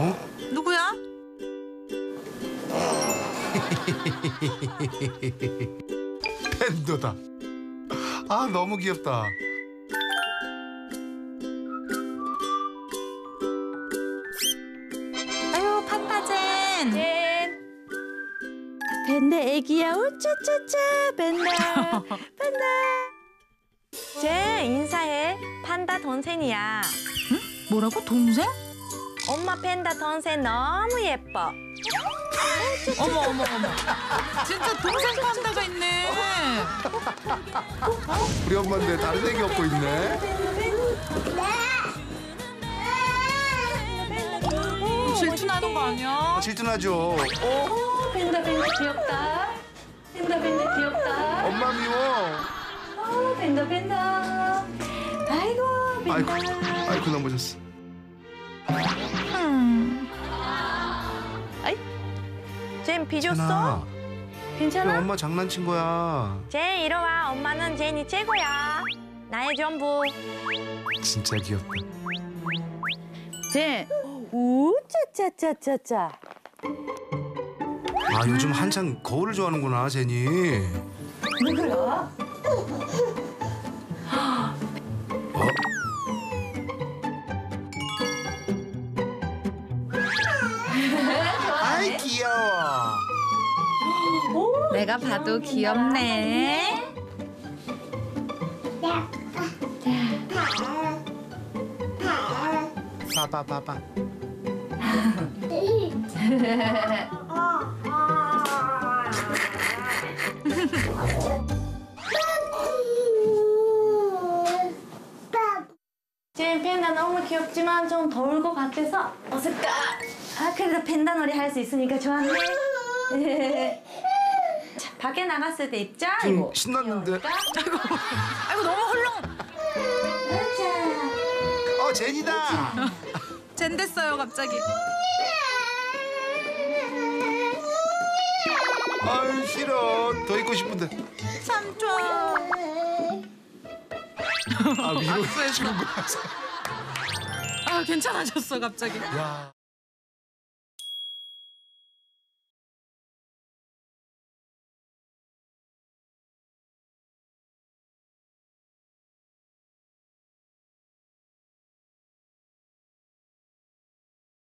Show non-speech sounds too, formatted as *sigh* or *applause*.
어? 누구야? 팬더다. 아 너무 귀엽다. 아유 판타젠. 젠. 벤다 애기야 우짜짜짜 벤다 벤다 젠 인사해 판다 동생이야 뭐라고 동생? 엄마 팬다 동생 너무 예뻐 어머 어머 어머. 진짜 동생 판다가 있네. 우리 엄마인데 다른 애기 업고 있네. 질투나는 거 아니야? 질투나죠. 어? 오 벤다 벤다 귀엽다 벤다 벤다 귀엽다 엄마 미워. 오 벤다 벤다 아이고 아이고, 벤다 아이고 넘어졌어. 젠 삐졌어? 나 괜찮아? 엄마 장난친 거야. 젠 이리 와 엄마는 젠이 최고야 나의 전부 진짜 귀엽다. 젠 우짜짜짜짜짜 아 요즘 한창 거울을 좋아하는구나 제니. 누구야? 내가 봐도 귀엽네. 봐봐 봐봐. 젠 팬다 너무 귀엽지만 좀 더울 것 같아서 어색까 아 그래도 팬다 놀이 할 수 있으니까 좋았네 자, 밖에 나갔을 때 입자 좀 이거 신났는데. *laughs* 아이고 너무 헐렁. 어 제니다. 젠 됐어요 갑자기. 아유 싫어. 더 있고 싶은데. 삼촌. 아 위로 해주는 거야. 아 괜찮아졌어 갑자기. 야.